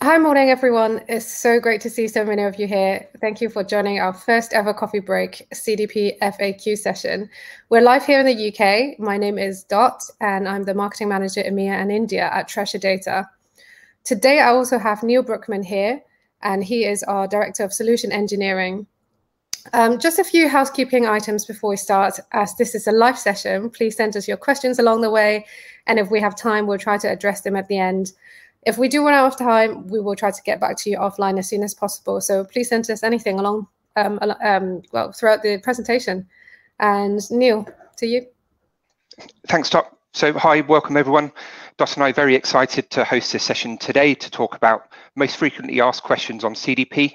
Hi, morning, everyone. It's so great to see so many of you here. Thank you for joining our first ever coffee break CDP FAQ session. We're live here in the UK. My name is Dot, and I'm the marketing manager EMEA and India at Treasure Data. Today, I also have Neil Brookman here, and he is our director of solution engineering. Um, just a few housekeeping items before we start. As this is a live session, please send us your questions along the way, and if we have time, we'll try to address them at the end. If we do run out of time, we will try to get back to you offline as soon as possible. So please send us anything along, um, um, well, throughout the presentation. And Neil, to you. Thanks, Dot. So hi, welcome everyone. Dot and I very excited to host this session today to talk about most frequently asked questions on CDP.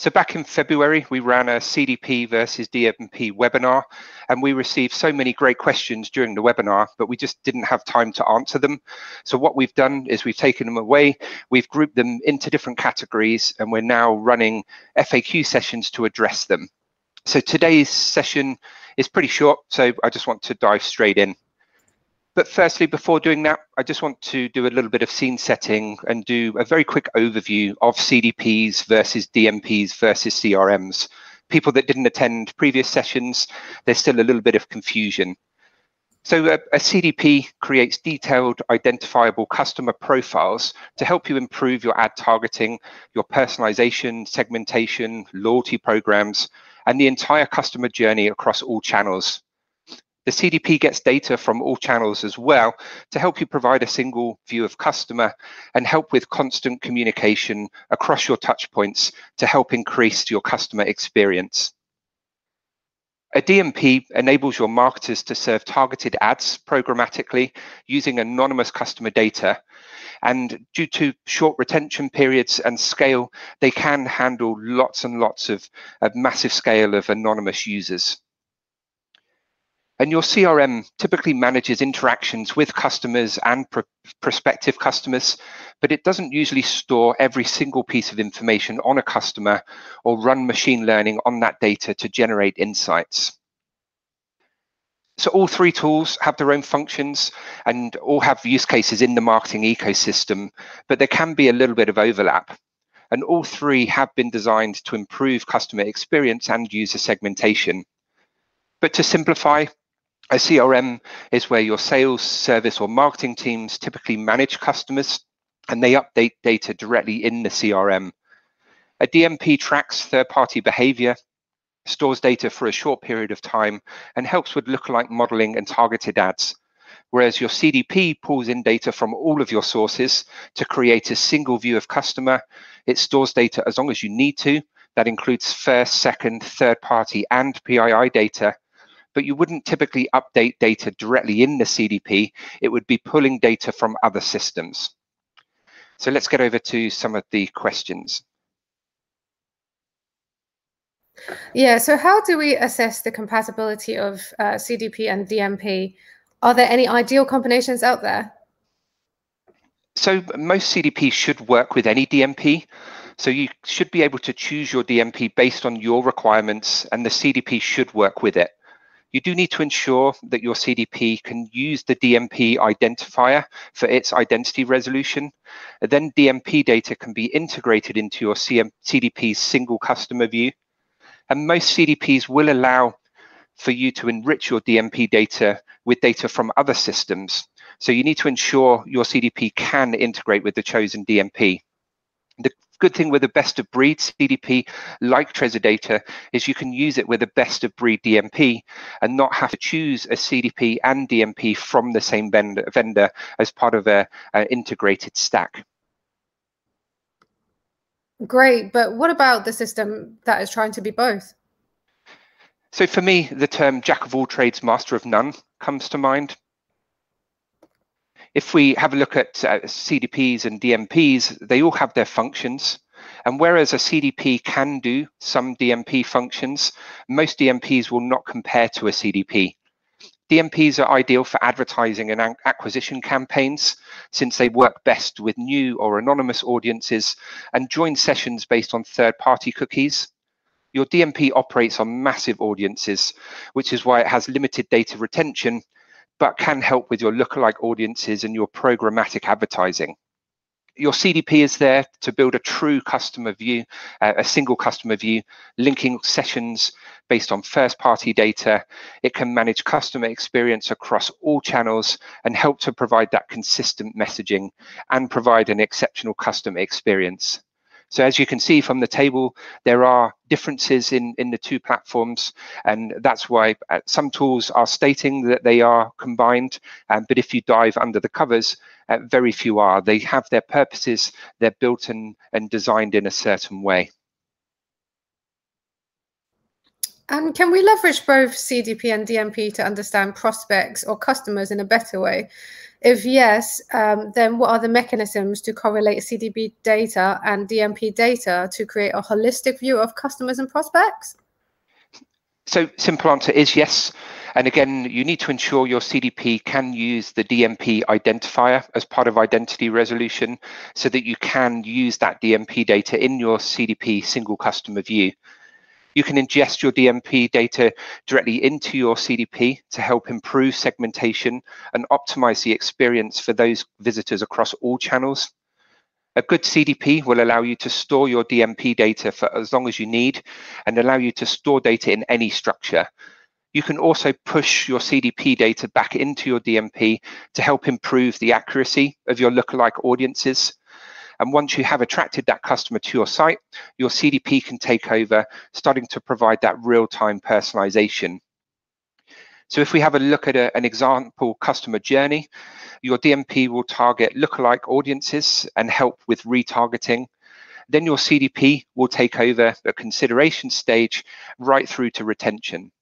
So back in February, we ran a CDP versus DMP webinar, and we received so many great questions during the webinar, but we just didn't have time to answer them. So what we've done is we've taken them away, we've grouped them into different categories, and we're now running FAQ sessions to address them. So today's session is pretty short, so I just want to dive straight in. But firstly, before doing that, I just want to do a little bit of scene setting and do a very quick overview of CDPs versus DMPs versus CRMs. People that didn't attend previous sessions, there's still a little bit of confusion. So uh, a, a, CDP creates detailed identifiable customer profiles to help you improve your ad targeting, your personalization, segmentation, loyalty programs, and the entire customer journey across all channels. The CDP gets data from all channels as well to help you provide a single view of customer and help with constant communication across your touchpoints to help increase your customer experience. A DMP enables your marketers to serve targeted ads programmatically using anonymous customer data. And due to short retention periods and scale, they can handle lots and lots of a massive scale of anonymous users. And your CRM typically manages interactions with customers and pr prospective customers, but it doesn't usually store every single piece of information on a customer or run machine learning on that data to generate insights. So all three tools have their own functions and all have use cases in the marketing ecosystem, but there can be a little bit of overlap. And all three have been designed to improve customer experience and user segmentation. But to simplify, a CRM is where your sales, service, or marketing teams typically manage customers and they update data directly in the CRM. A DMP tracks third party behavior, stores data for a short period of time, and helps with lookalike modeling and targeted ads. Whereas your CDP pulls in data from all of your sources to create a single view of customer. It stores data as long as you need to. That includes first, second, third party, and PII data but you wouldn't typically update data directly in the CDP. It would be pulling data from other systems. So let's get over to some of the questions. Yeah, so how do we assess the compatibility of uh, CDP and DMP? Are there any ideal combinations out there? So most CDPs should work with any DMP. So you should be able to choose your DMP based on your requirements and the CDP should work with it. You do need to ensure that your CDP can use the DMP identifier for its identity resolution. Then DMP data can be integrated into your CM CDP's single customer view. And most CDPs will allow for you to enrich your DMP data with data from other systems. So you need to ensure your CDP can integrate with the chosen DMP. The good thing with the best of breed CDP like Treasure Data is you can use it with a best of breed DMP and not have to choose a CDP and DMP from the same vendor, vendor as part of a, a integrated stack. Great, but what about the system that is trying to be both? So for me, the term jack of all trades, master of none comes to mind. If we have a look at uh, CDPs and DMPs, they all have their functions. And whereas a CDP can do some DMP functions, most DMPs will not compare to a CDP. DMPs are ideal for advertising and acquisition campaigns since they work best with new or anonymous audiences and join sessions based on third party cookies. Your DMP operates on massive audiences, which is why it has limited data retention but can help with your lookalike audiences and your programmatic advertising. your CDP is there to build a true customer view, uh, a single customer view, linking sessions based on first party data. It can manage customer experience across all channels and help to provide that consistent messaging and provide an exceptional customer experience. So as you can see from the table, there are differences in, in the two platforms, and that's why uh, some tools are stating that they are combined, um, but if you dive under the covers, uh, very few are. They have their purposes, they're built and, and designed in a certain way. And can we leverage both CDP and DMP to understand prospects or customers in a better way? If yes, um, then what are the mechanisms to correlate CDP data and DMP data to create a holistic view of customers and prospects? So simple answer is yes. And again, you need to ensure your CDP can use the DMP identifier as part of identity resolution so that you can use that DMP data in your CDP single customer view. You can ingest your DMP data directly into your CDP to help improve segmentation and optimize the experience for those visitors across all channels. A good CDP will allow you to store your DMP data for as long as you need and allow you to store data in any structure. You can also push your CDP data back into your DMP to help improve the accuracy of your lookalike audiences and once you have attracted that customer to your site, your CDP can take over, starting to provide that real-time personalization. So if we have a look at a, an example customer journey, your DMP will target lookalike audiences and help with retargeting. Then your CDP will take over the consideration stage right through to retention.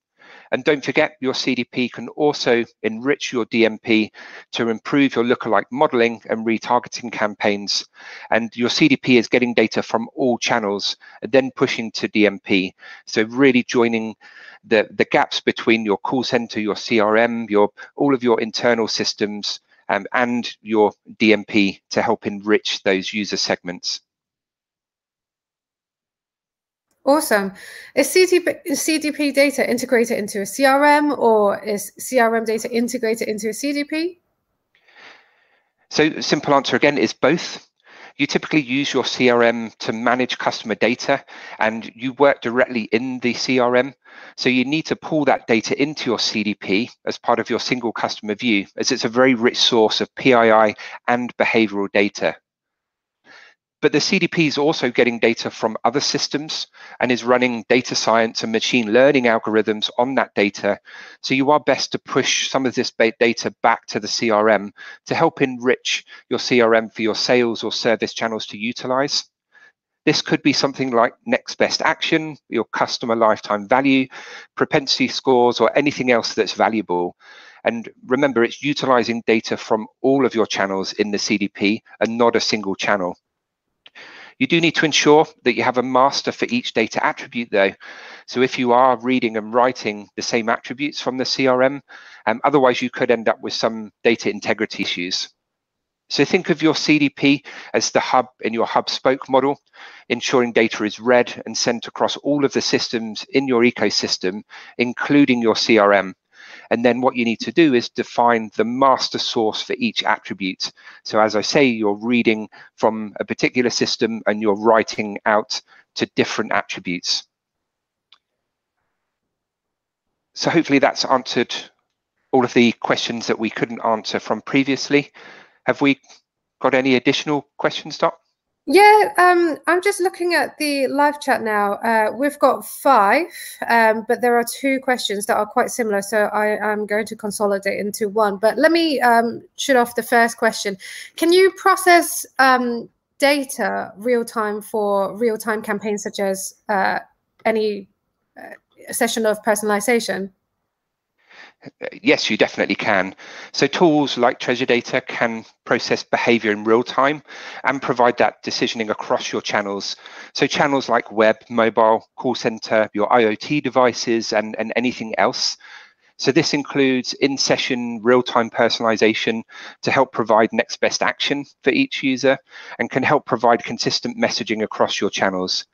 And don't forget, your CDP can also enrich your DMP to improve your lookalike modeling and retargeting campaigns. And your CDP is getting data from all channels and then pushing to DMP. So really joining the, the gaps between your call center, your CRM, your all of your internal systems um, and your DMP to help enrich those user segments. Awesome. Is CDP, is CDP data integrated into a CRM or is CRM data integrated into a CDP? So simple answer again is both. You typically use your CRM to manage customer data and you work directly in the CRM. So you need to pull that data into your CDP as part of your single customer view as it's a very rich source of PII and behavioral data. But the CDP is also getting data from other systems and is running data science and machine learning algorithms on that data. So you are best to push some of this data back to the CRM to help enrich your CRM for your sales or service channels to utilize. This could be something like next best action, your customer lifetime value, propensity scores, or anything else that's valuable. And remember, it's utilizing data from all of your channels in the CDP and not a single channel. You do need to ensure that you have a master for each data attribute though. So if you are reading and writing the same attributes from the CRM, um, otherwise you could end up with some data integrity issues. So think of your CDP as the hub in your hub spoke model, ensuring data is read and sent across all of the systems in your ecosystem, including your CRM. And then what you need to do is define the master source for each attribute. So as I say, you're reading from a particular system and you're writing out to different attributes. So hopefully that's answered all of the questions that we couldn't answer from previously. Have we got any additional questions, Dot? Yeah, um, I'm just looking at the live chat now. Uh, we've got five, um, but there are two questions that are quite similar. So I am going to consolidate into one. But let me um, shoot off the first question. Can you process um, data real time for real time campaigns, such as uh, any uh, session of personalization? Yes, you definitely can. So tools like Treasure Data can process behavior in real time and provide that decisioning across your channels. So channels like web, mobile, call center, your IoT devices, and, and anything else. So this includes in-session real-time personalization to help provide next best action for each user and can help provide consistent messaging across your channels.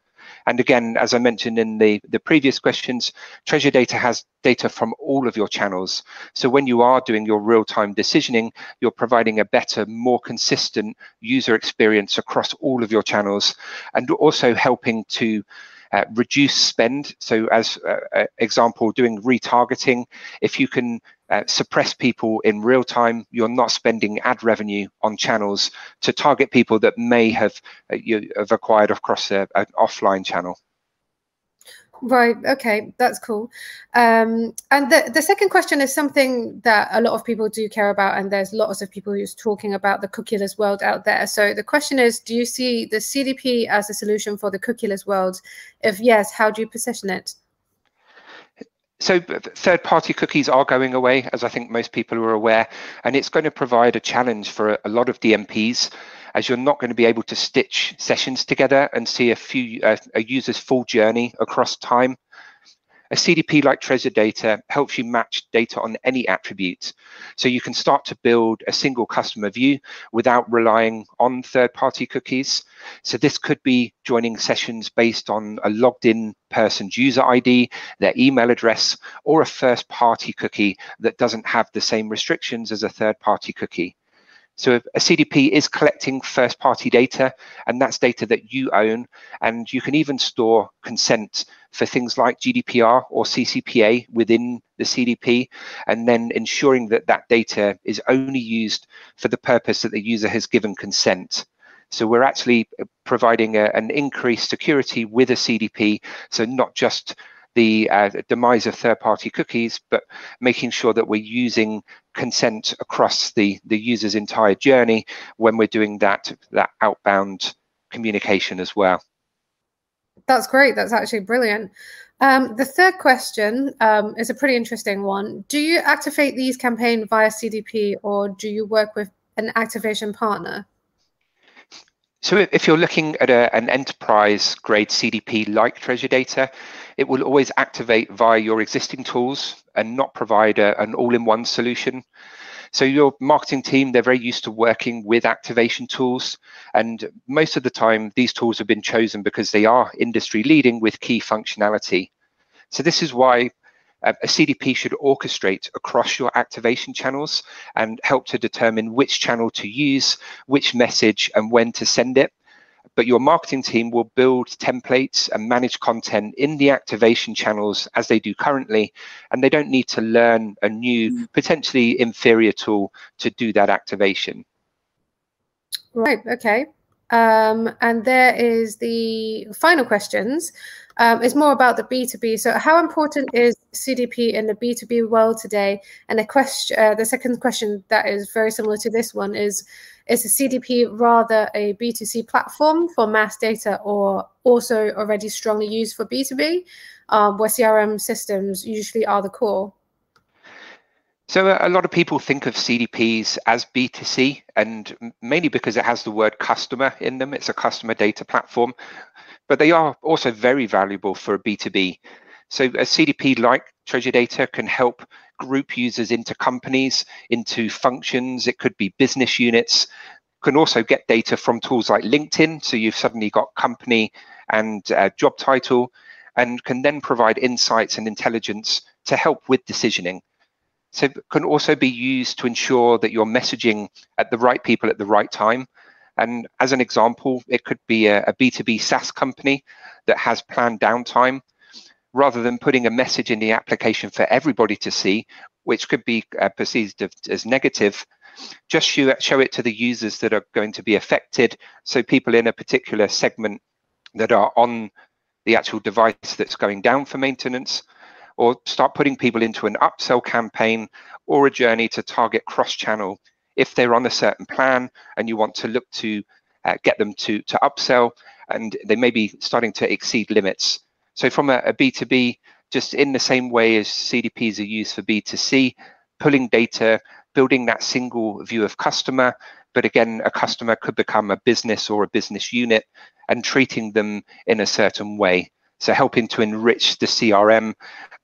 And again, as I mentioned in the, the previous questions, Treasure Data has data from all of your channels. So when you are doing your real-time decisioning, you're providing a better, more consistent user experience across all of your channels and also helping to uh, reduce spend. So as uh, uh, example, doing retargeting, if you can uh, suppress people in real time, you're not spending ad revenue on channels to target people that may have uh, you have acquired across an offline channel. Right. Okay, that's cool. Um, and the the second question is something that a lot of people do care about, and there's lots of people who's talking about the cookieless world out there. So the question is, do you see the CDP as a solution for the cookieless world? If yes, how do you position it? So third-party cookies are going away, as I think most people are aware, and it's going to provide a challenge for a lot of DMPs as you're not going to be able to stitch sessions together and see a few a user's full journey across time. A CDP like Treasure Data helps you match data on any attributes, So you can start to build a single customer view without relying on third-party cookies. So this could be joining sessions based on a logged in person's user ID, their email address, or a first-party cookie that doesn't have the same restrictions as a third-party cookie. So a CDP is collecting first party data, and that's data that you own. And you can even store consent for things like GDPR or CCPA within the CDP, and then ensuring that that data is only used for the purpose that the user has given consent. So we're actually providing a, an increased security with a CDP. So not just the uh, demise of third-party cookies, but making sure that we're using consent across the, the user's entire journey when we're doing that, that outbound communication as well. That's great. That's actually brilliant. Um, the third question um, is a pretty interesting one. Do you activate these campaigns via CDP or do you work with an activation partner? So if you're looking at a, an enterprise grade CDP like Treasure Data, it will always activate via your existing tools and not provide a, an all-in-one solution. So your marketing team, they're very used to working with activation tools. And most of the time, these tools have been chosen because they are industry leading with key functionality. So this is why a CDP should orchestrate across your activation channels and help to determine which channel to use, which message, and when to send it. But your marketing team will build templates and manage content in the activation channels as they do currently, and they don't need to learn a new, mm. potentially inferior tool to do that activation. Right, okay. Um, and there is the final questions. Um, it's more about the B2B. So how important is CDP in the B2B world today? And the question, uh, the second question that is very similar to this one is, is a CDP rather a B2C platform for mass data or also already strongly used for B2B, um, where CRM systems usually are the core? So a lot of people think of CDPs as B2C, and mainly because it has the word customer in them. It's a customer data platform, but they are also very valuable for a B2B. So a CDP like Treasure Data can help group users into companies, into functions. It could be business units. Can also get data from tools like LinkedIn. So you've suddenly got company and uh, job title, and can then provide insights and intelligence to help with decisioning. So can also be used to ensure that you're messaging at the right people at the right time. And as an example, it could be a a B2B SaaS company that has planned downtime rather than putting a message in the application for everybody to see, which could be uh, perceived as negative, just show it, show it to the users that are going to be affected. So people in a particular segment that are on the actual device that's going down for maintenance, or start putting people into an upsell campaign or a journey to target cross-channel if they're on a certain plan and you want to look to uh, get them to to upsell and they may be starting to exceed limits so from a a B2B, just in the same way as CDPs are used for B2C, pulling data, building that single view of customer, but again, a customer could become a business or a business unit and treating them in a certain way. So helping to enrich the CRM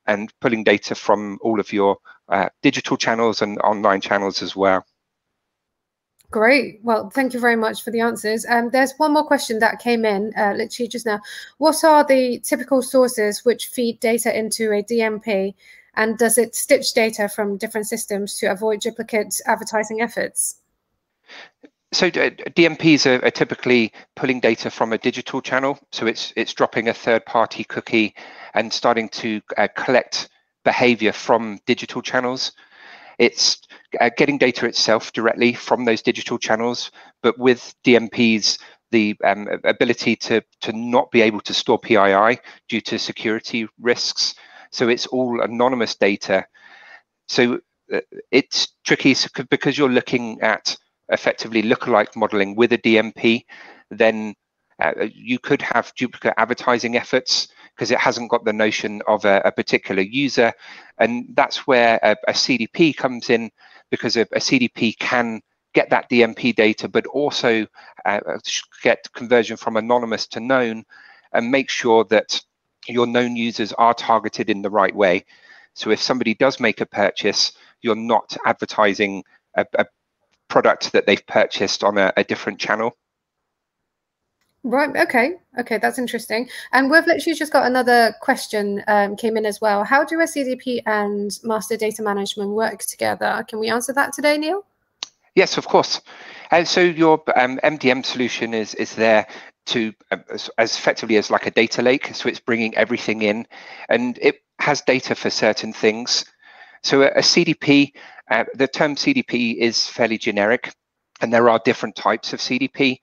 and pulling data from all of your uh, digital channels and online channels as well. Great. Well, thank you very much for the answers. Um, there's one more question that came in uh, literally just now. What are the typical sources which feed data into a DMP? And does it stitch data from different systems to avoid duplicate advertising efforts? So uh, DMPs are, are, typically pulling data from a digital channel. So it's it's dropping a third-party cookie and starting to uh, collect behavior from digital channels. It's uh, getting data itself directly from those digital channels, but with DMPs, the um, ability to to not be able to store PII due to security risks. So it's all anonymous data. So uh, it's tricky because you're looking at effectively lookalike modeling with a DMP, then uh, you could have duplicate advertising efforts because it hasn't got the notion of a, a particular user. And that's where a, a CDP comes in because a, a, CDP can get that DMP data, but also uh, get conversion from anonymous to known and make sure that your known users are targeted in the right way. So if somebody does make a purchase, you're not advertising a, a product that they've purchased on a, a different channel. Right. Okay. Okay. That's interesting. And we've literally just got another question um, came in as well. How do a CDP and master data management work together? Can we answer that today, Neil? Yes, of course. And so your um, MDM solution is is there to uh, as, as, effectively as like a data lake. So it's bringing everything in, and it has data for certain things. So a, a CDP, uh, the term CDP is fairly generic, and there are different types of CDP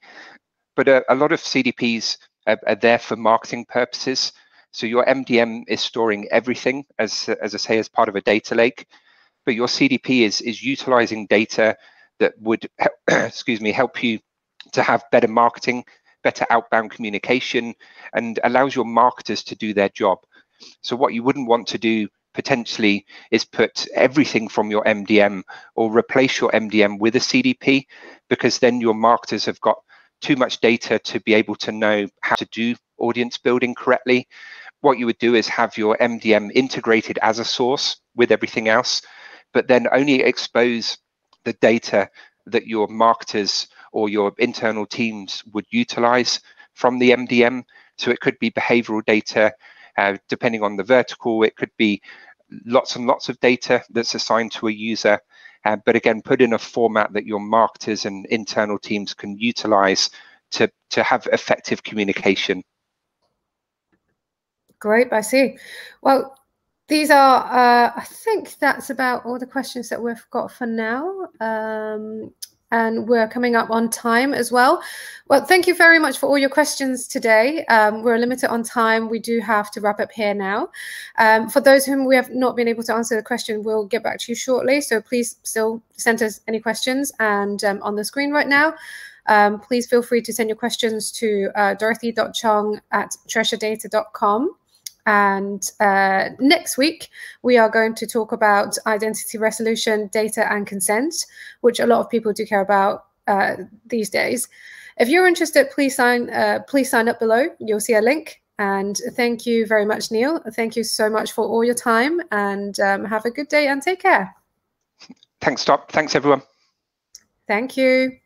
but a, a lot of CDPs are, are, there for marketing purposes. So your MDM is storing everything, as as I say, as part of a data lake. But your CDP is is utilizing data that would, excuse me, help you to have better marketing, better outbound communication, and allows your marketers to do their job. So what you wouldn't want to do potentially is put everything from your MDM or replace your MDM with a CDP because then your marketers have got too much data to be able to know how to do audience building correctly. What you would do is have your MDM integrated as a source with everything else, but then only expose the data that your marketers or your internal teams would utilize from the MDM. So it could be behavioral data, uh, depending on the vertical, it could be lots and lots of data that's assigned to a user uh, but again, put in a format that your marketers and internal teams can utilize to, to have effective communication. Great, I see. Well, these are, uh, I think that's about all the questions that we've got for now. Um, and we're coming up on time as well. Well, thank you very much for all your questions today. Um, we're limited on time. We do have to wrap up here now. Um, for those whom we have not been able to answer the question, we'll get back to you shortly. So please still send us any questions. And um, on the screen right now, um, please feel free to send your questions to uh, dorothy.chong at treasuredata.com. And uh, next week, we are going to talk about identity resolution, data, and consent, which a lot of people do care about uh, these days. If you're interested, please sign uh, please sign up below. You'll see a link. And thank you very much, Neil. Thank you so much for all your time, and um, have a good day and take care. Thanks, Stop. Thanks, everyone. Thank you.